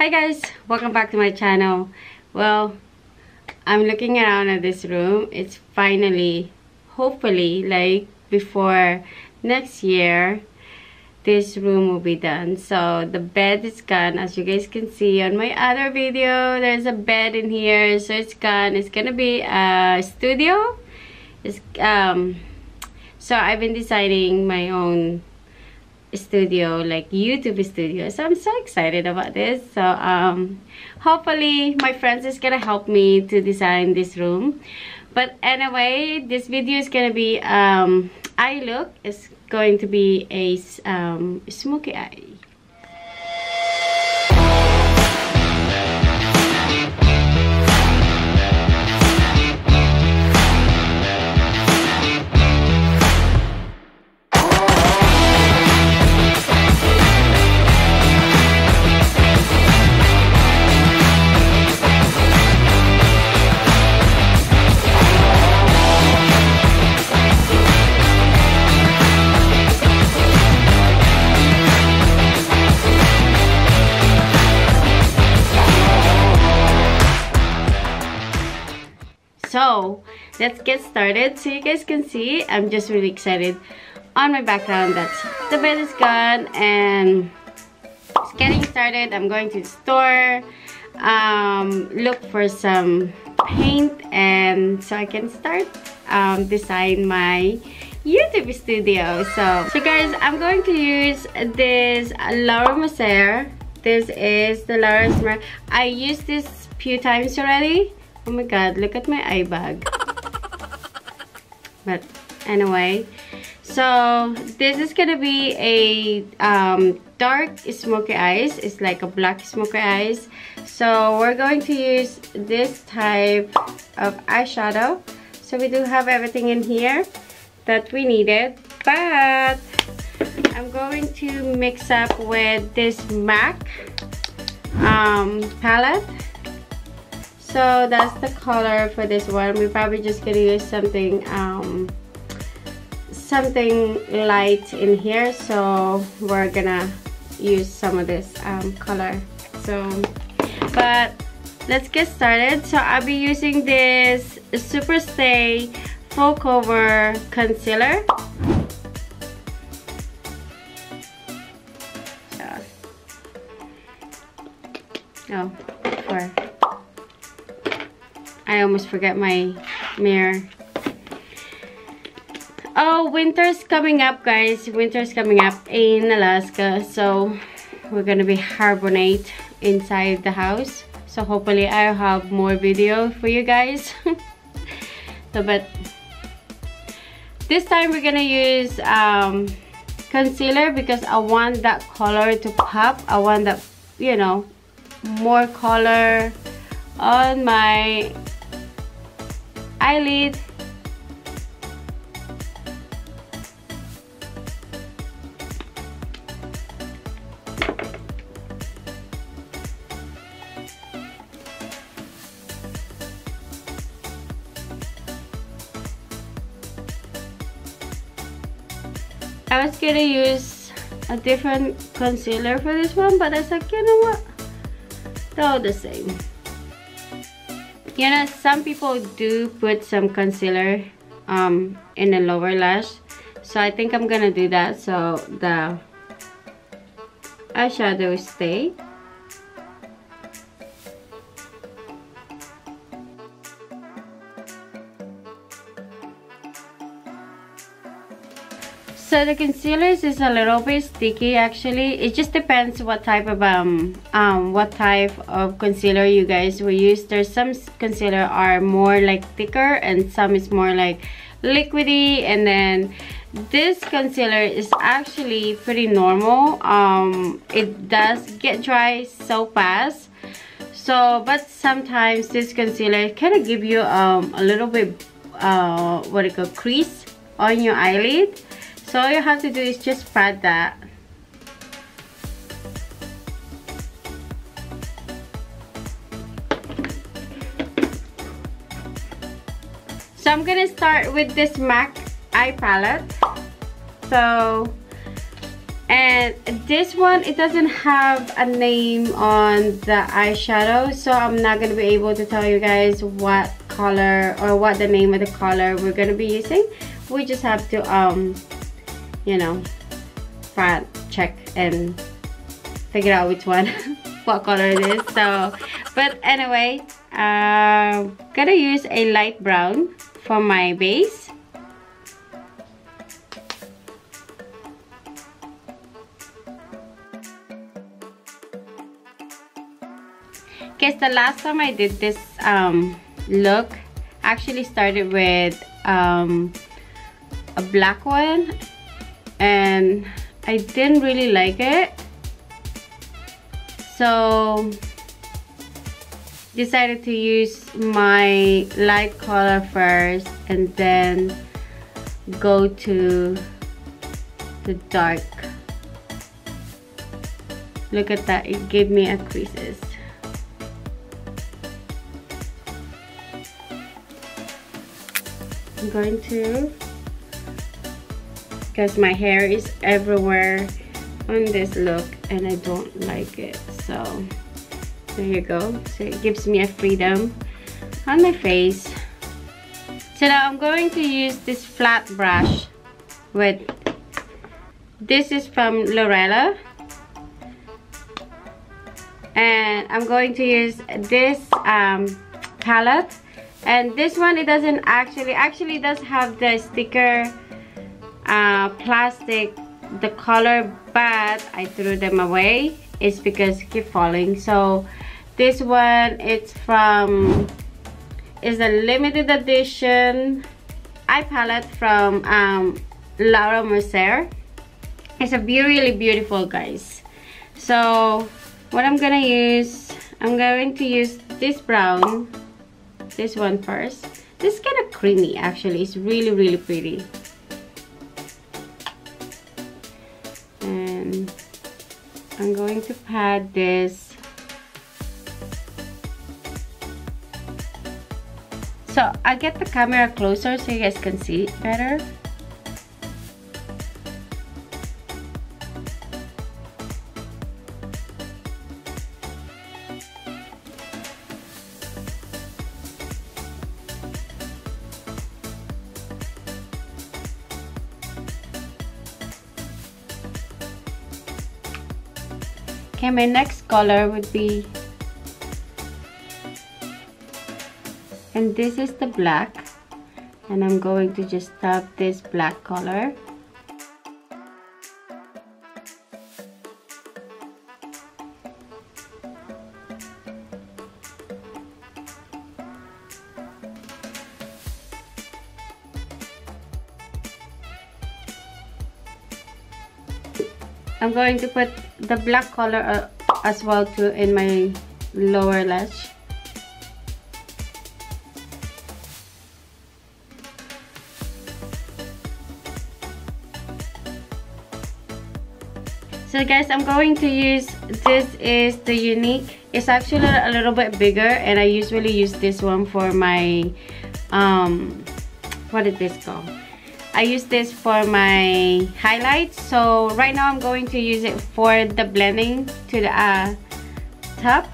Hi guys, welcome back to my channel. Well, I'm looking around at this room. It's finally, hopefully, like before next year, this room will be done. So the bed is gone. As you guys can see on my other video, there's a bed in here. So it's gone. It's gonna be a studio. It's, um, so I've been designing my own studio like youtube studio. So i'm so excited about this. So um hopefully my friends is gonna help me to design this room. But anyway this video is gonna be um eye look it's going to be a um smoky eye so let's get started. So you guys can see i'm just really excited on my background that's the bed is gone and it's getting started. I'm going to the store um, look for some paint and so i can start um, design my youtube studio. So so guys i'm going to use this laura mercier this is the laura mercier i used this few times already Oh my god, look at my eye bag. But anyway, so this is gonna be a um, dark smoky eyes. It's like a black smoky eyes. So we're going to use this type of eyeshadow. So we do have everything in here that we needed. But I'm going to mix up with this MAC um, palette so that's the color for this one. We're probably just gonna use something um, something light in here. So we're gonna use some of this um, color. So but let's get started. So I'll be using this Superstay full cover concealer I almost forget my mirror. Oh, winter's coming up, guys. Winter's coming up in Alaska. So, we're gonna be hibernate inside the house. So, hopefully, I'll have more video for you guys. so, but this time we're gonna use um, concealer because I want that color to pop. I want that, you know, more color on my eyelid. I was gonna use a different concealer for this one but I was like you know what? They're all the same you know some people do put some concealer um, in the lower lash. So I think I'm gonna do that so the eyeshadow stay So the concealers is a little bit sticky actually. It just depends what type of um um what type of concealer you guys will use. There's some concealer are more like thicker and some is more like liquidy and then this concealer is actually pretty normal. Um it does get dry so fast. So but sometimes this concealer kind of give you um a little bit uh what do you call crease on your eyelid so all you have to do is just spread that. So I'm gonna start with this MAC eye palette. So and this one it doesn't have a name on the eyeshadow so I'm not gonna be able to tell you guys what color or what the name of the color we're gonna be using we just have to um you know front check and figure out which one what color it is. So but anyway I'm uh, gonna use a light brown for my base. Guess the last time I did this um, look actually started with um, a black one and I didn't really like it. So decided to use my light color first and then go to the dark. Look at that it gave me a creases. I'm going to because my hair is everywhere on this look and I don't like it. So there you go. So it gives me a freedom on my face. So now I'm going to use this flat brush with this is from Lorella. And I'm going to use this um, palette. And this one it doesn't actually actually does have the sticker uh, plastic the color but I threw them away it's because keep falling so this one it's from is a limited edition eye palette from um, Laura Mercier it's a really beautiful guys so what I'm gonna use I'm going to use this brown this one first. This is kind of creamy actually. It's really, really pretty. I'm going to pat this. So i get the camera closer so you guys can see better. My next color would be, and this is the black, and I'm going to just tap this black color. I'm going to put the black color uh, as well too in my lower lash. So guys I'm going to use this is the unique. It's actually a little bit bigger and I usually use this one for my um what is this called I use this for my highlights. So right now I'm going to use it for the blending to the uh, top.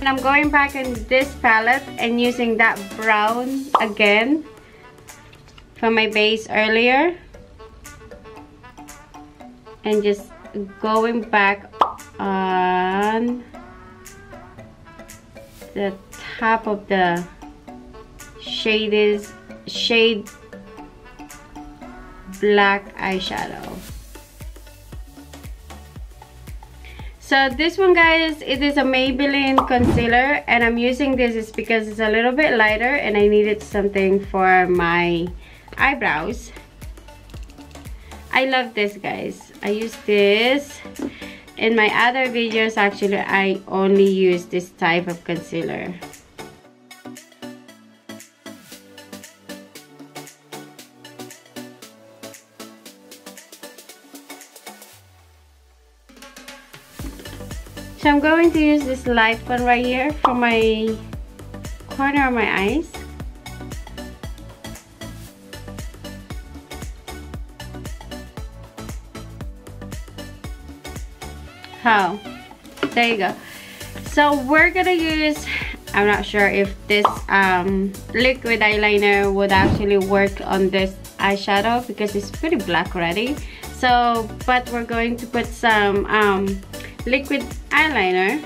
And I'm going back in this palette and using that brown again for my base earlier. And just going back on the top of the shaded shade black eyeshadow. So this one guys it is a Maybelline concealer and I'm using this is because it's a little bit lighter and I needed something for my eyebrows. I love this guys. I use this. In my other videos actually I only use this type of concealer I'm going to use this light one right here for my corner of my eyes. How? There you go. So we're gonna use, I'm not sure if this um, liquid eyeliner would actually work on this eyeshadow because it's pretty black already. So, but we're going to put some um, liquid eyeliner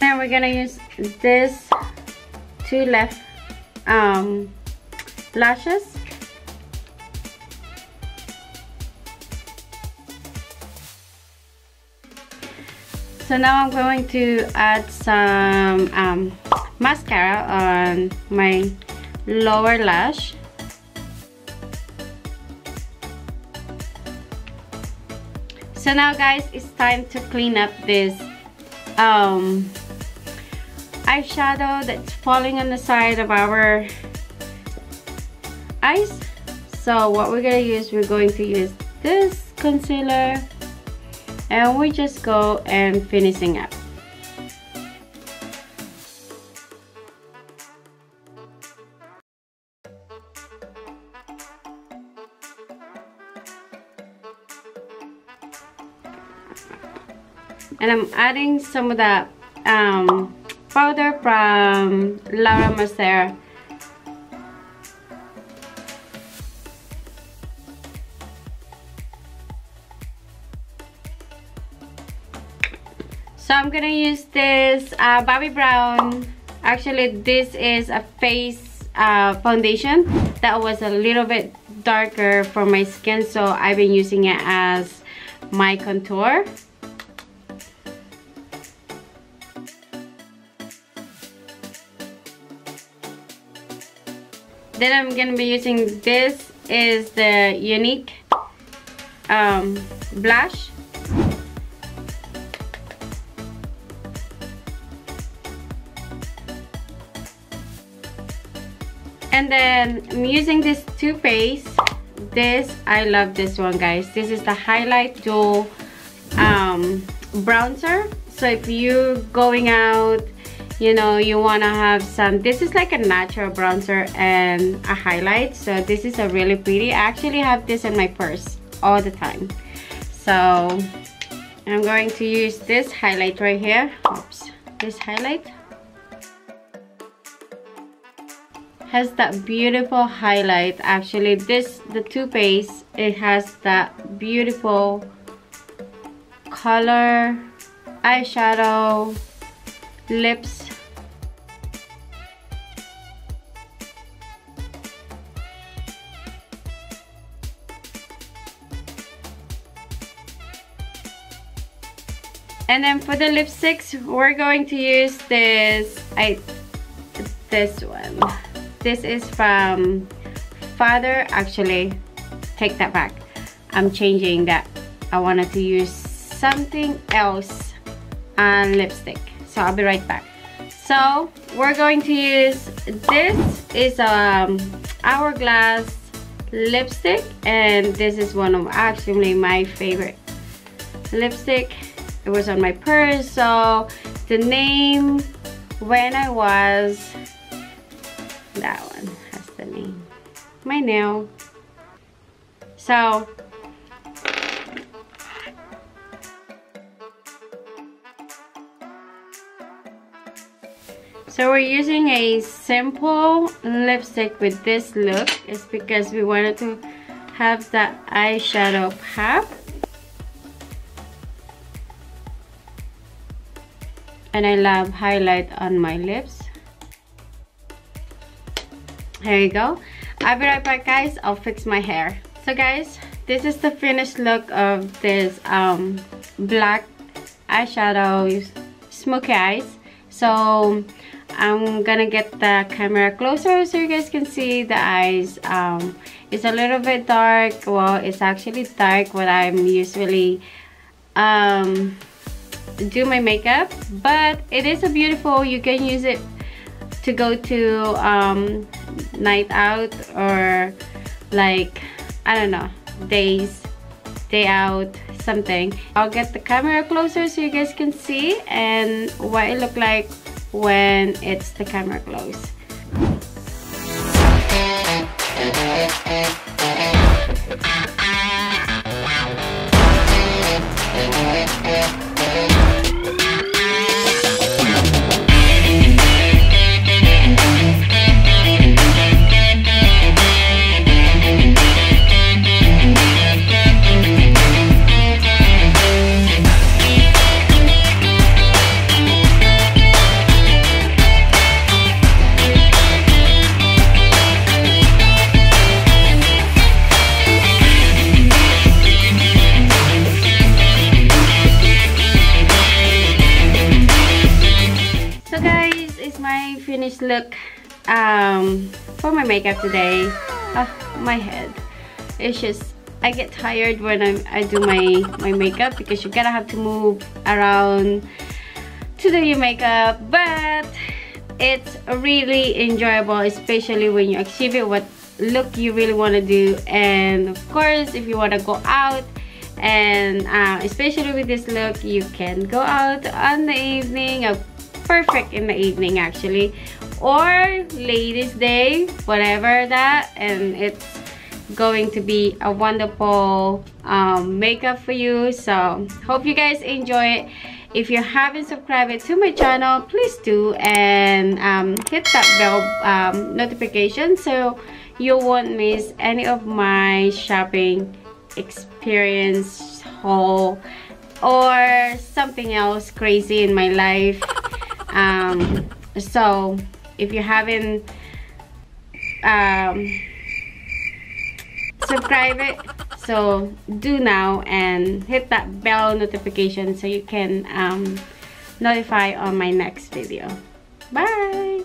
Now we're gonna use this two left um, lashes. So now I'm going to add some um, mascara on my lower lash. So now guys, it's time to clean up this um, eyeshadow that's falling on the side of our eyes so what we're gonna use we're going to use this concealer and we just go and finishing up. And I'm adding some of that um, powder from Laura Mercier so I'm gonna use this uh, Bobbi Brown. Actually this is a face uh, foundation that was a little bit darker for my skin so I've been using it as my contour. Then I'm gonna be using this is the unique um, blush and then I'm using this Too Faced. This I love this one guys. This is the highlight dual um, bronzer. So if you're going out you know you want to have some this is like a natural bronzer and a highlight. So this is a really pretty. I actually have this in my purse all the time. So I'm going to use this highlight right here. Oops. This highlight has that beautiful highlight. Actually this the Too Faced it has that beautiful color eyeshadow lips. And then for the lipsticks we're going to use this I this one this is from father. Actually take that back. I'm changing that. I wanted to use something else and lipstick. So I'll be right back. So we're going to use this is um hourglass lipstick and this is one of actually my favorite lipstick. It was on my purse so the name when I was that one has the name my nail so So we're using a simple lipstick with this look. It's because we wanted to have that eyeshadow pop. And I love highlight on my lips. Here you go. I'll be right back guys. I'll fix my hair. So guys, this is the finished look of this um, black eyeshadow smoky eyes. So I'm gonna get the camera closer so you guys can see the eyes um, it's a little bit dark well it's actually dark when I'm usually um, do my makeup but it is a beautiful you can use it to go to um, night out or like I don't know days day out something. I'll get the camera closer so you guys can see and what it look like when it's the camera close um, for my makeup today. Oh, my head. It's just, I get tired when I, I do my, my makeup because you gotta have to move around to do your makeup. But it's really enjoyable, especially when you achieve it, what look you really want to do. And of course, if you want to go out, and uh, especially with this look, you can go out on the evening, perfect in the evening actually or ladies day whatever that and it's going to be a wonderful um, makeup for you. So hope you guys enjoy it. If you haven't subscribed to my channel please do and um, hit that bell um, notification so you won't miss any of my shopping experience haul or something else crazy in my life. Um, so if you haven't um, subscribe it. So do now and hit that bell notification so you can um, notify on my next video. Bye